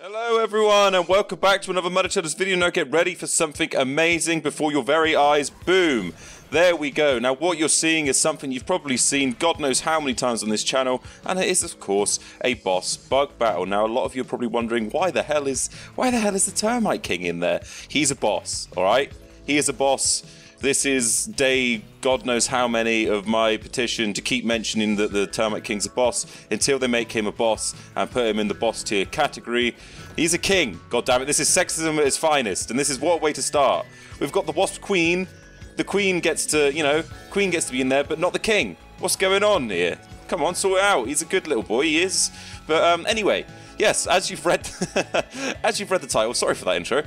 Hello everyone and welcome back to another Mudder Chudders video. Now get ready for something amazing before your very eyes. Boom! There we go. Now what you're seeing is something you've probably seen God knows how many times on this channel and it is of course a boss bug battle. Now a lot of you are probably wondering why the hell is why the hell is the Termite King in there? He's a boss, alright? He is a boss this is day God knows how many of my petition to keep mentioning that the Termite King's a boss until they make him a boss and put him in the boss tier category. He's a king, god damn it. This is sexism at its finest, and this is what way to start. We've got the Wasp Queen. The Queen gets to, you know, Queen gets to be in there, but not the King. What's going on here? Come on, sort it out. He's a good little boy, he is. But um, anyway, yes, as you've read, as you've read the title, sorry for that intro,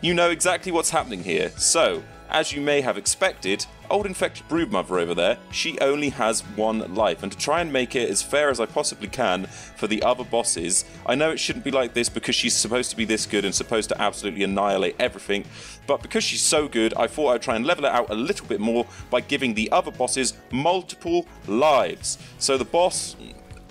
you know exactly what's happening here. So, as you may have expected, old infected broodmother over there, she only has one life, and to try and make it as fair as I possibly can for the other bosses, I know it shouldn't be like this because she's supposed to be this good and supposed to absolutely annihilate everything, but because she's so good, I thought I'd try and level it out a little bit more by giving the other bosses multiple lives. So the boss,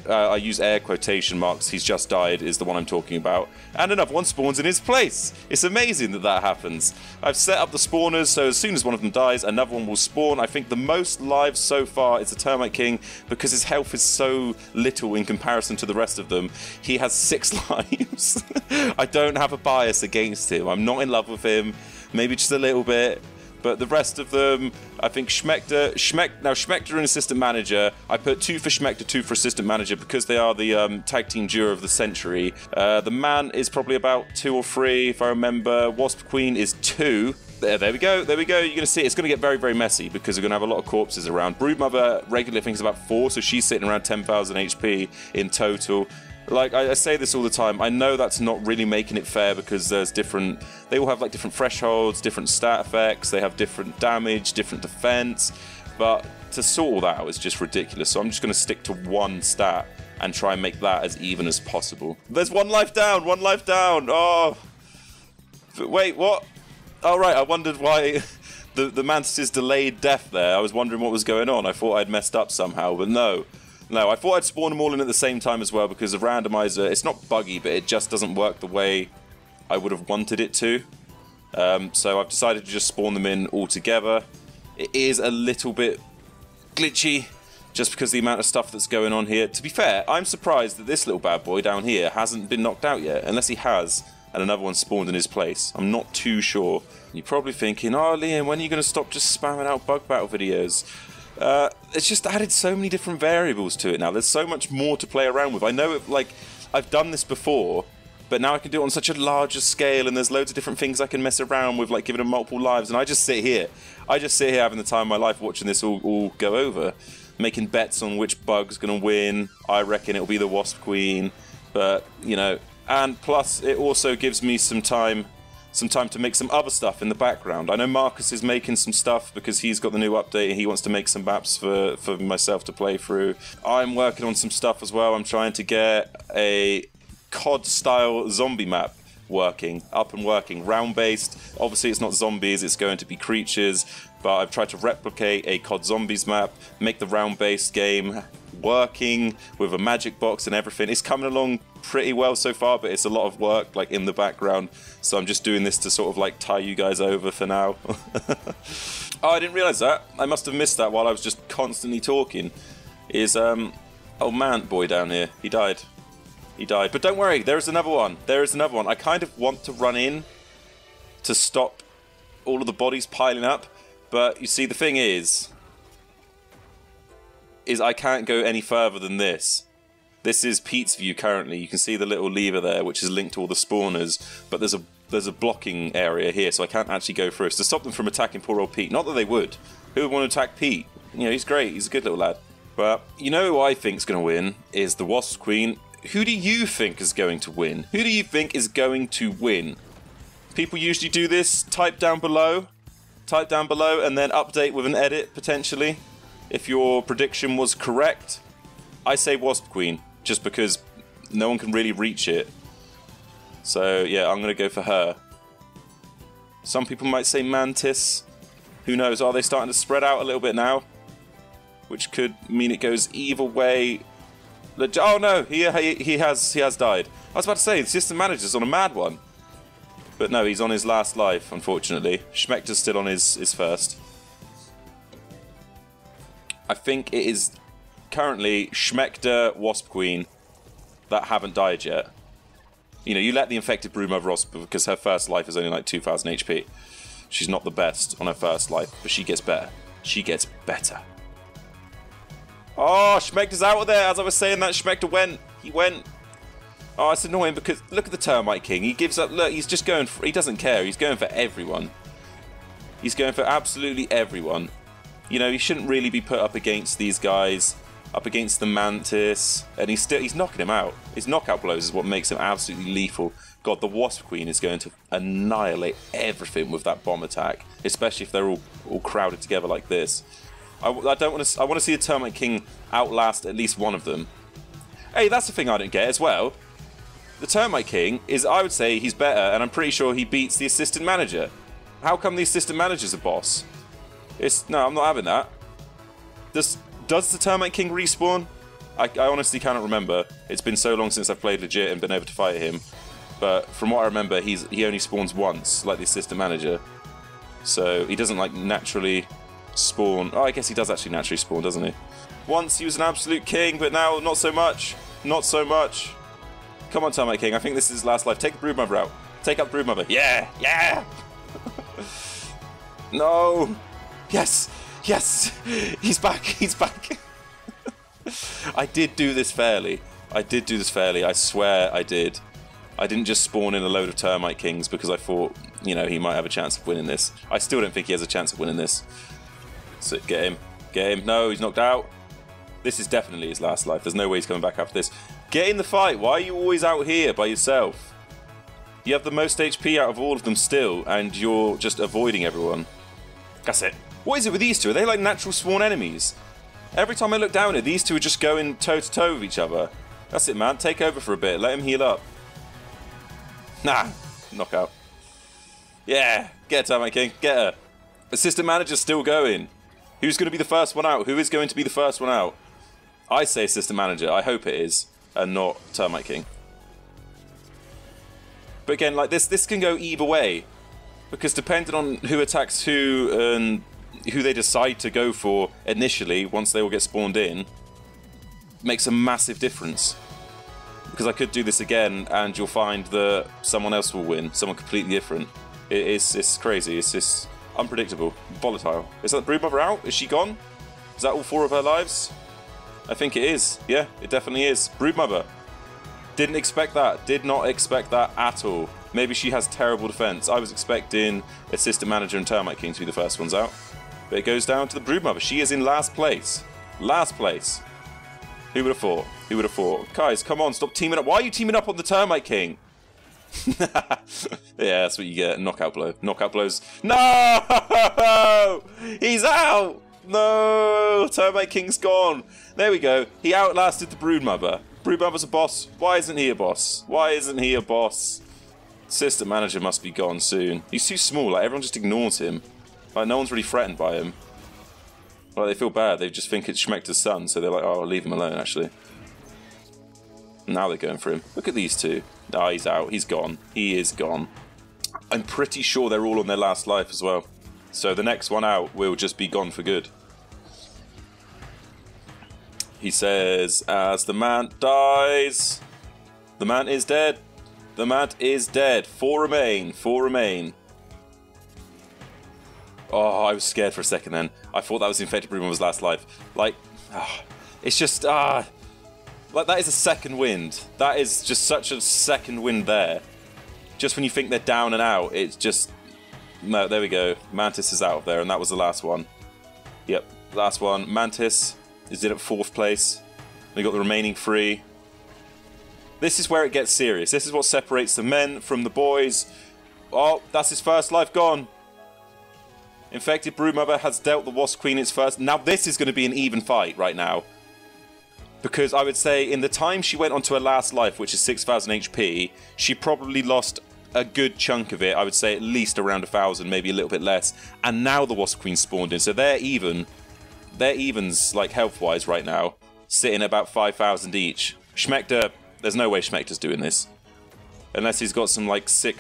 uh, I use air quotation marks, he's just died, is the one I'm talking about. And another one spawns in his place. It's amazing that that happens. I've set up the spawners, so as soon as one of them dies, another one will spawn. I think the most lives so far is the Termite King, because his health is so little in comparison to the rest of them. He has six lives. I don't have a bias against him. I'm not in love with him. Maybe just a little bit. But the rest of them, I think Schmector, Schmeck, now Schmector and assistant manager. I put two for Schmector, two for assistant manager because they are the um, tag team duo of the century. Uh, the Mant is probably about two or three, if I remember. Wasp Queen is two. There, there we go. There we go. You're going to see it's going to get very, very messy because we're going to have a lot of corpses around. Broodmother regularly thinks about four, so she's sitting around 10,000 HP in total like I, I, say this all the time i know that's not really making it fair because there's different they all have like different thresholds different stat effects they have different damage different defense but to sort all that out is just ridiculous. So i'm just going to stick to one stat and try and make that as even as possible. There's one life down one life down. Oh. Wait what? Oh right i wondered why the the mantis's delayed death there. I was wondering what was going on. I thought i'd messed up somehow but no no, I thought I'd spawn them all in at the same time as well because the randomizer, it's not buggy, but it just doesn't work the way I would have wanted it to. Um, so I've decided to just spawn them in all together. It is a little bit glitchy just because the amount of stuff that's going on here. To be fair, I'm surprised that this little bad boy down here hasn't been knocked out yet, unless he has and another one spawned in his place. I'm not too sure. You're probably thinking, oh Liam, when are you going to stop just spamming out bug battle videos? Uh, it's just added so many different variables to it now. There's so much more to play around with. I know, it, like, I've done this before, but now I can do it on such a larger scale, and there's loads of different things I can mess around with, like giving them multiple lives. And I just sit here, I just sit here having the time of my life watching this all, all go over, making bets on which bug's going to win. I reckon it'll be the Wasp Queen, but you know, and plus it also gives me some time some time to make some other stuff in the background. I know Marcus is making some stuff because he's got the new update and he wants to make some maps for, for myself to play through. I'm working on some stuff as well. I'm trying to get a COD style zombie map working, up and working, round based. Obviously, it's not zombies, it's going to be creatures, but I've tried to replicate a COD Zombies map, make the round based game working with a magic box and everything. It's coming along pretty well so far, but it's a lot of work like in the background. So I'm just doing this to sort of like tie you guys over for now. oh, I didn't realize that. I must have missed that while I was just constantly talking. Is um, oh man, boy down here. He died. He died. But don't worry, there is another one. There is another one. I kind of want to run in to stop all of the bodies piling up. But you see, the thing is, is I can't go any further than this. This is Pete's view currently. You can see the little lever there, which is linked to all the spawners, but there's a there's a blocking area here, so I can't actually go through. To stop them from attacking poor old Pete. Not that they would. Who would want to attack Pete? You know, he's great. He's a good little lad. But you know who I think's going to win is the Wasp Queen. Who do you think is going to win? Who do you think is going to win? People usually do this. Type down below. Type down below and then update with an edit potentially if your prediction was correct, I say Wasp Queen, just because no one can really reach it. So yeah, I'm gonna go for her. Some people might say Mantis. Who knows? Are they starting to spread out a little bit now? Which could mean it goes either way. Oh no, he, he he has he has died. I was about to say the system manager's on a mad one, but no, he's on his last life. Unfortunately, Schmector's still on his his first. I think it is currently Schmector, Wasp Queen that haven't died yet. You know, you let the infected Broodmother off because her first life is only like 2000 HP. She's not the best on her first life, but she gets better. She gets better. Oh, Schmector's out of there. As I was saying that, Schmector went. He went. Oh, it's annoying because look at the Termite King. He gives up. Look, he's just going for. He doesn't care. He's going for everyone. He's going for absolutely everyone. You know, he shouldn't really be put up against these guys, up against the Mantis, and he's still he's knocking him out. His knockout blows is what makes him absolutely lethal. God, the Wasp Queen is going to annihilate everything with that bomb attack, especially if they're all all crowded together like this. I, I don't want to. I want to see the Termite King outlast at least one of them. Hey, that's the thing I don't get as well. The Termite King is, I would say, he's better, and I'm pretty sure he beats the assistant manager. How come the assistant manager's a boss? It's no, I'm not having that. Does does the Termite King respawn? I, I honestly cannot remember. It's been so long since I've played legit and been able to fight him. But from what I remember, he's he only spawns once, like the assistant manager. So he doesn't like naturally spawn. Oh, I guess he does actually naturally spawn, doesn't he? Once he was an absolute king, but now not so much. Not so much. Come on, Termite King. I think this is his last life. Take the Broodmother out. Take out the Broodmother. Yeah, yeah. no. Yes, yes. He's back. He's back. I did do this fairly. I did do this fairly. I swear I did. I didn't just spawn in a load of Termite Kings because I thought, you know, he might have a chance of winning this. I still don't think he has a chance of winning this. So get him. Get him. No, he's knocked out. This is definitely his last life. There's no way he's coming back after this. Get in the fight. Why are you always out here by yourself? You have the most HP out of all of them still, and you're just avoiding everyone. That's it. What is it with these two? Are they like natural spawn enemies? Every time I look down at these two are just going toe to toe with each other. That's it, man. Take over for a bit. Let him heal up. Nah. Knockout. Yeah. Get her, my king. Get her. Assistant manager's still going. Who's going to be the first one out? Who is going to be the first one out? I say assistant manager. I hope it is, and not Termite King. But again, like this, this can go either way, because depending on who attacks who and who they decide to go for initially, once they all get spawned in, makes a massive difference. Because I could do this again, and you'll find that someone else will win, someone completely different. It, it's it's crazy. It's just unpredictable, volatile. Is that Broodmother out? Is she gone? Is that all four of her lives? I think it is. Yeah, it definitely is. Broodmother. Didn't expect that. Did not expect that at all. Maybe she has terrible defense. I was expecting Assistant Manager and Termite King to be the first ones out. But it goes down to the Broodmother. She is in last place. Last place. Who would have thought? Who would have thought? Guys, come on, stop teaming up. Why are you teaming up on the Termite King? yeah, that's what you get. Knockout blow. Knockout blows. No! He's out! No! Termite King's gone. There we go. He outlasted the Broodmother. Broodmother's a boss. Why isn't he a boss? Why isn't he a boss? System manager must be gone soon. He's too small. Like everyone just ignores him. Like no one's really threatened by him. Like they feel bad. They just think it's Schmector's son, so they're like, "Oh, I'll leave him alone." Actually, now they're going for him. Look at these two. Ah, oh, he's out. He's gone. He is gone. I'm pretty sure they're all on their last life as well. So the next one out will just be gone for good. He says, as the Mant dies, the Mant is dead. The Mant is dead. Four remain. Four remain. Oh, I was scared for a second then. I thought that was the infected Brumo's last life. Like, oh, it's just, ah. Like, that is a second wind. That is just such a second wind there. Just when you think they're down and out, it's just... No, there we go. Mantis is out of there, and that was the last one. Yep, last one. Mantis is it at fourth place. We got the remaining three. This is where it gets serious. This is what separates the men from the boys. Oh, that's his first life gone. Infected Broodmother has dealt the Wasp Queen its first. Now this is going to be an even fight right now because I would say in the time she went onto her last life, which is 6,000 HP, she probably lost a good chunk of it. I would say at least around a thousand, maybe a little bit less. And now the Wasp Queen spawned in, so they're even. They're evens, like health-wise, right now. sitting about 5,000 each. Schmector, there's no way Schmector's doing this. Unless he's got some like sick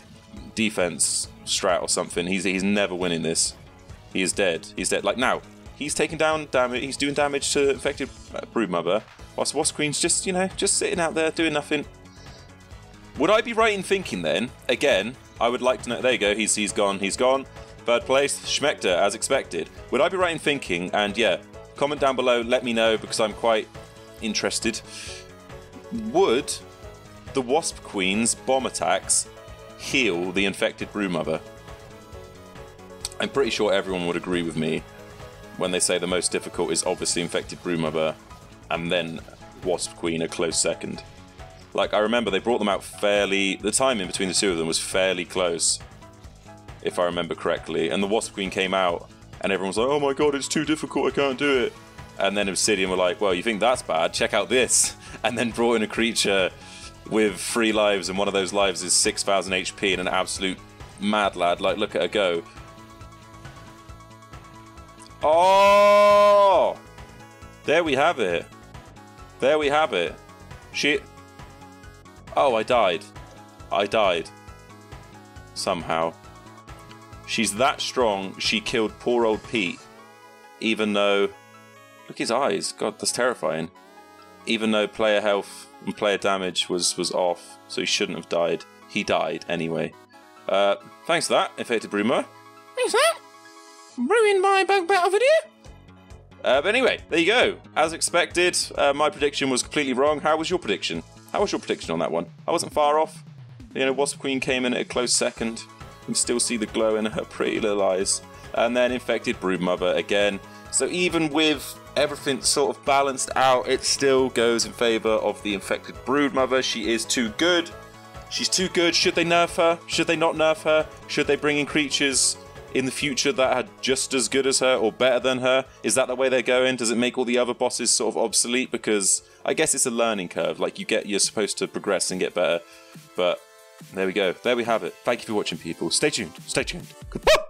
defense strat or something. He's he's never winning this. He is dead. He's dead. Like now, he's taking down damage. He's doing damage to infected uh, Broodmother. Whilst Wasp Queen's just you know just sitting out there doing nothing. Would I be right in thinking then? Again, I would like to know. There you go. He's he's gone. He's gone. Third place, Schmector, as expected. Would I be right in thinking? And yeah, comment down below. Let me know because I'm quite interested. Would the Wasp Queen's bomb attacks heal the infected Broodmother? I'm pretty sure everyone would agree with me when they say the most difficult is obviously infected Broodmother and then Wasp Queen a close second. Like, I remember they brought them out fairly. The timing between the two of them was fairly close, if I remember correctly. And the Wasp Queen came out, and everyone was like, oh my god, it's too difficult, I can't do it. And then Obsidian were like, well, you think that's bad? Check out this. And then brought in a creature with three lives, and one of those lives is 6,000 HP and an absolute mad lad. Like, look at her go. Oh! There we have it. There we have it. She. Oh, I died. I died. Somehow. She's that strong, she killed poor old Pete. Even though. Look his eyes. God, that's terrifying. Even though player health and player damage was, was off, so he shouldn't have died. He died anyway. Uh, thanks for that, Infected Bruma. Thanks for that. Ruined my bug battle video. Uh, but anyway, there you go. As expected, uh, my prediction was completely wrong. How was your prediction? How was your prediction on that one? I wasn't far off. You know, Wasp Queen came in at a close second. Can still see the glow in her pretty little eyes. And then Infected Broodmother again. So even with everything sort of balanced out, it still goes in favour of the Infected Broodmother. She is too good. She's too good. Should they nerf her? Should they not nerf her? Should they bring in creatures in the future that are just as good as her or better than her? Is that the way they're going? Does it make all the other bosses sort of obsolete? Because I guess it's a learning curve. Like you get, you're supposed to progress and get better. But there we go. There we have it. Thank you for watching, people. Stay tuned. Stay tuned. Goodbye.